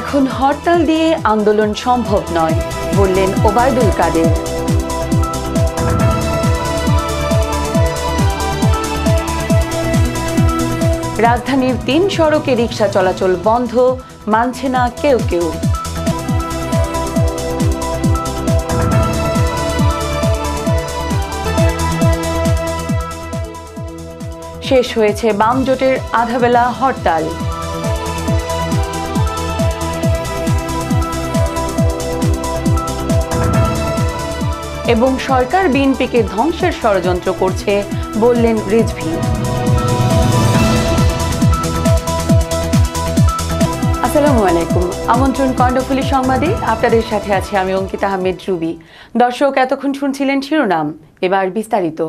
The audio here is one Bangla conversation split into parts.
এখন হরতাল দিয়ে আন্দোলন সম্ভব নয়, বললেন ওবায়দুল কাদের। রাজধানীর তিন সড়কে রিক্সা চলাচল বন্ধ, মানছে না কেউ কেউ। শেষ হয়েছে বাম জোটের আধাবেলা হরতাল। এবং সরকার বিএনপিকে ধ্বংসের ষড়যন্ত্র করছে বললেন রিজভি। আসসালামু আলাইকুম। আমন্ত্রণ কণ্ডফুলি সংবাদে আপনাদের সাথে আছে আমি অঙ্কিতা আহমেদ রুবি। দর্শক, এতক্ষণ শুনছিলেন শিরোনাম। এবার বিস্তারিত।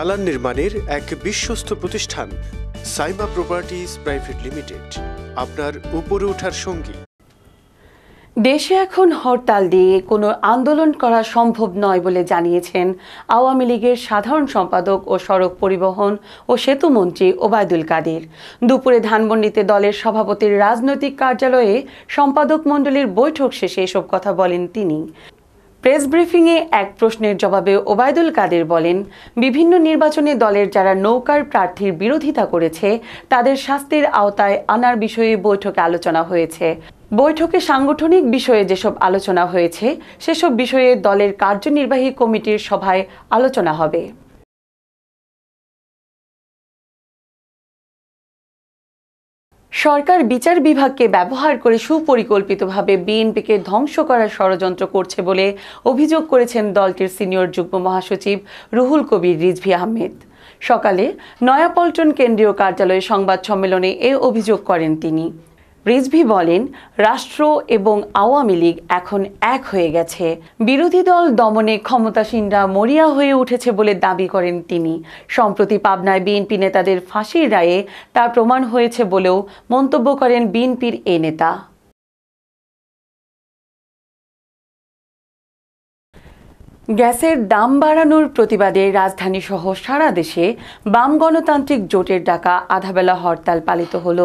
দালান নির্মাণের এক বিশ্বস্ত প্রতিষ্ঠান, সাইমা প্রপার্টিজ প্রাইভেট লিমিটেড, আপনার উপরে ওঠার সঙ্গী। দেশে এখন হরতাল দিয়ে কোনো আন্দোলন করা সম্ভব নয় বলে জানিয়েছেন আওয়ামী লীগের সাধারণ সম্পাদক ও সড়ক পরিবহন ও সেতুমন্ত্রী ওবায়দুল কাদের। দুপুরে ধানমন্ডিতে দলের সভাপতির রাজনৈতিক কার্যালয়ে সম্পাদক মণ্ডলীর বৈঠক শেষে এসব কথা বলেন তিনি। প্রেস ব্রিফিংয়ে এক প্রশ্নের জবাবে ওবায়দুল কাদের বলেন, বিভিন্ন নির্বাচনে দলের যারা নৌকার প্রার্থীর বিরোধিতা করেছে, তাদের শাস্তির আওতায় আনার বিষয়ে বৈঠকে আলোচনা হয়েছে। বৈঠকে সাংগঠনিক বিষয়ে যেসব আলোচনা হয়েছে, সেসব বিষয়ে দলের কার্যনির্বাহী কমিটির সভায় আলোচনা হবে। সরকার বিচার বিভাগকে ব্যবহার করে সুপরিকল্পিতভাবে বিএনপিকে ধ্বংস করার ষড়যন্ত্র করছে বলে অভিযোগ করেছেন দলটির সিনিয়র যুগ্ম মহাসচিব রুহুল কবির রিজভি আহমেদ। সকালে নয়াপল্টন কেন্দ্রীয় কার্যালয়ে সংবাদ সম্মেলনে এ অভিযোগ করেন তিনি। রিজভি বলেন, রাষ্ট্র এবং আওয়ামী লীগ এখন এক হয়ে গেছে। বিরোধী দল দমনে ক্ষমতাসীনরা মরিয়া হয়ে উঠেছে বলে দাবি করেন তিনি। সম্প্রতি পাবনায় বিএনপি নেতাদের ফাঁসির রায়ে তার প্রমাণ হয়েছে বলেও মন্তব্য করেন বিএনপির এ নেতা। গ্যাসের দাম বাড়ানোর প্রতিবাদে রাজধানী সহ সারা দেশে বাম গণতান্ত্রিক জোটের ডাকা আধাবেলা হরতাল পালিত হল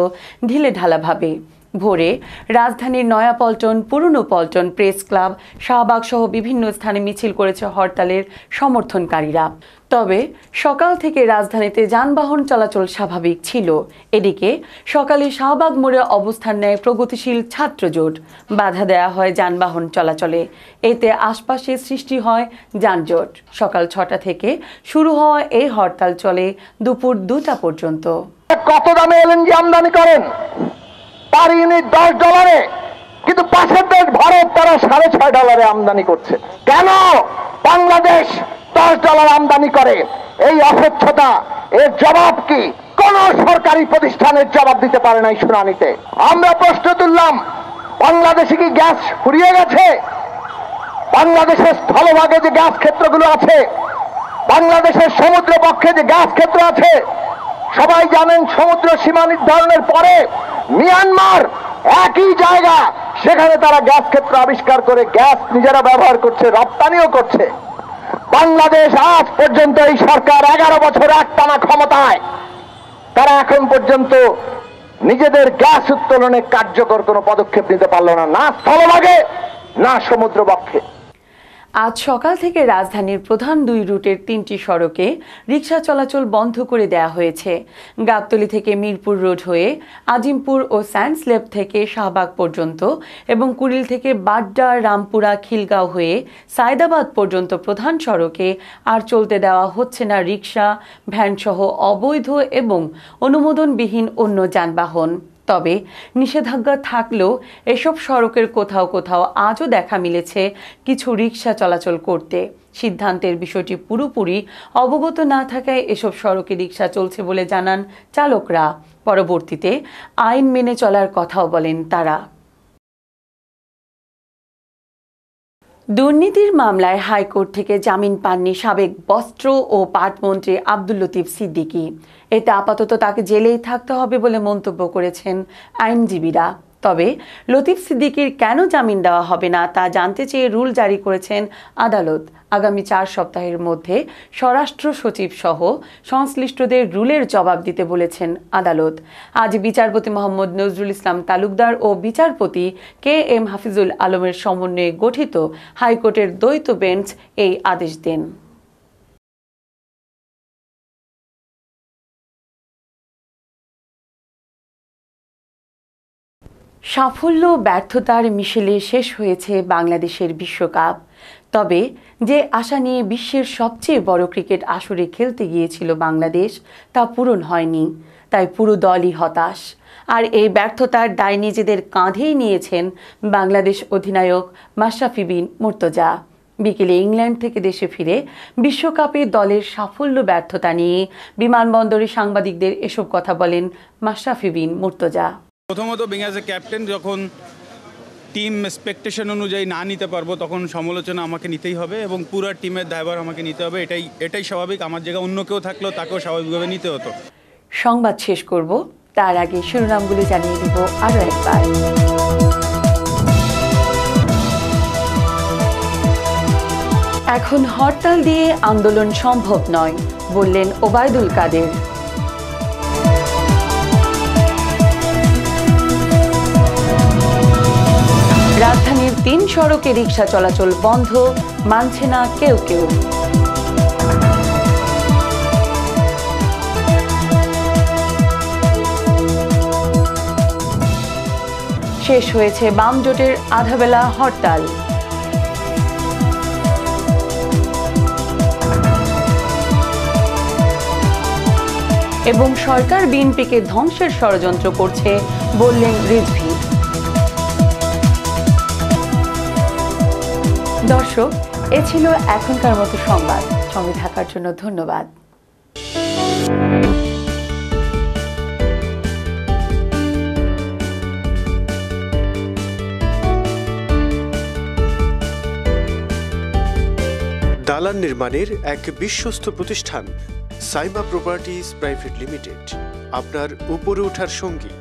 ঢিলে ঢালাভাবে ভোরে রাজধানীর নয়াপল্টন পুরনো পল্টন প্রেস ক্লাব, শাহবাগ সহ বিভিন্ন স্থানে মিছিল করেছে হরতালের সমর্থনকারীরা। তবে সকাল থেকে রাজধানীতে যানবাহন চলাচল স্বাভাবিক ছিল। এদিকে সকালে শাহবাগ মোড়ে অবস্থান নেয় প্রগতিশীল ছাত্র জোট বাধা দেয়া হয় যানবাহন চলাচলে। এতে আশপাশে সৃষ্টি হয় যানজট। সকাল ছটা থেকে শুরু হওয়া এই হরতাল চলে দুপুর দুটা পর্যন্ত। কত দামে এলএনজি আমদানি করেন? পার ইউনিট দশ ডলারে কিন্তু পাশের দেশ ভারত, তারা সাড়ে ছয় ডলারে আমদানি করছে। কেন? বাংলাদেশ দশ ডলার আমদানি করে। এই অস্বচ্ছতা, এর জবাব কি? কোন সরকারি প্রতিষ্ঠানের জবাব দিতে পারে নাই শুনানিতে। আমরা প্রশ্ন তুললাম, বাংলাদেশে কি গ্যাস ফুরিয়ে গেছে? বাংলাদেশের স্থলভাগে যে গ্যাস ক্ষেত্রগুলো আছে, বাংলাদেশের সমুদ্র পক্ষে যে গ্যাস ক্ষেত্র আছে সবাই জানেন সমুদ্র সীমা নির্ধারণের পরে মিয়ানমার একই জায়গা, সেখানে তারা গ্যাস ক্ষেত্র আবিষ্কার করে গ্যাস নিজেরা ব্যবহার করছে, রপ্তানিও করছে। বাংলাদেশ আজ পর্যন্ত এই সরকার এগারো বছর একটানা ক্ষমতায়। তারা এখন পর্যন্ত নিজেদের গ্যাস উত্তোলনে কার্যকর কোনো পদক্ষেপ নিতে পারল না। না স্থলভাগে, না সমুদ্র বক্ষে আজ সকাল থেকে রাজধানীর প্রধান দুই রুটের তিনটি সড়কে রিক্সা চলাচল বন্ধ করে দেয়া হয়েছে। গাবতলী থেকে মিরপুর রোড হয়ে আজিমপুর ও স্যান্ডস্লেপ থেকে শাহবাগ পর্যন্ত এবং কুড়িল থেকে বাড্ডা, রামপুরা, খিলগাঁও হয়ে সায়দাবাদ পর্যন্ত প্রধান সড়কে আর চলতে দেওয়া হচ্ছে না রিক্সা ভ্যানসহ অবৈধ এবং অনুমোদনবিহীন অন্য যানবাহন। তবে নিষেধাজ্ঞা থাকলেও এসব সড়কের কোথাও কোথাও আজও দেখা মিলেছে কিছু রিক্সা চলাচল করতে। সিদ্ধান্তের বিষয়টি পুরোপুরি অবগত না থাকায় এসব সড়কে রিক্সা চলছে বলে জানান চালকরা। পরবর্তীতে আইন মেনে চলার কথাও বলেন তারা। দুর্নীতির মামলায় হাইকোর্ট থেকে জামিন পাননি সাবেক বস্ত্র ও পাটমন্ত্রী আব্দুল লতিফ সিদ্দিকী। এতে আপাতত তাকে জেলেই থাকতে হবে বলে মন্তব্য করেছেন আইনজীবীরা। তবে লতিফ সিদ্দিকীর কেন জামিন দেওয়া হবে না তা জানতে চেয়ে রুল জারি করেছেন আদালত। আগামী চার সপ্তাহের মধ্যে স্বরাষ্ট্র সচিব সহ সংশ্লিষ্টদের রুলের জবাব দিতে বলেছেন আদালত। আজ বিচারপতি মোহাম্মদ নজরুল ইসলাম তালুকদার ও বিচারপতি কে এম হাফিজুল আলমের সমন্বয়ে গঠিত হাইকোর্টের দ্বৈত বেঞ্চ এই আদেশ দেন। সাফল্য ব্যর্থতার মিশেলে শেষ হয়েছে বাংলাদেশের বিশ্বকাপ। তবে যে আশা নিয়ে বিশ্বের সবচেয়ে বড় ক্রিকেট আসরে খেলতে গিয়েছিল বাংলাদেশ, তা পূরণ হয়নি। তাই পুরো দলই হতাশ। আর এই ব্যর্থতার দায় নিজেদের কাঁধেই নিয়েছেন বাংলাদেশ অধিনায়ক মাশরাফি বিন মুর্তজা। বিকেলে ইংল্যান্ড থেকে দেশে ফিরে বিশ্বকাপে দলের সাফল্য, ব্যর্থতা নিয়ে বিমানবন্দরে সাংবাদিকদের এসব কথা বলেন মাশরাফি বিন মুর্তজা। প্রথমত বিং অ্যাজ এ ক্যাপ্টেন যখন টিম এক্সপেকটেশন অনুযায়ী না নিতে পারব, তখন সমালোচনা আমাকে নিতেই হবে এবং পুরো টিমের দায়ভার আমাকে নিতে হবে। এটাই এটাই স্বাভাবিক। আমার জায়গায় অন্য কেউ থাকলেও তাকেও স্বাভাবিকভাবে নিতে হতো। সংবাদ শেষ করব। তার আগে শিরোনামগুলো জানিয়ে দিব আরও একবার। এখন হরতাল দিয়ে আন্দোলন সম্ভব নয়, বললেন ওবায়দুল কাদের। রাজধানীর তিন সড়কে রিক্সা চলাচল বন্ধ, মানছে না কেউ কেউ। শেষ হয়েছে বাম জোটের আধাবেলা হরতাল। এবং সরকার বিএনপিকে ধ্বংসের ষড়যন্ত্র করছে, বললেন রিজভি। দর্শক, এ ছিল এখনকার মতো সংবাদ। সঙ্গে থাকার জন্য ধন্যবাদ। দালান নির্মাণের এক বিশ্বস্ত প্রতিষ্ঠান, সাইমা প্রপার্টিজ প্রাইভেট লিমিটেড, আপনার উপরে ওঠার সঙ্গী।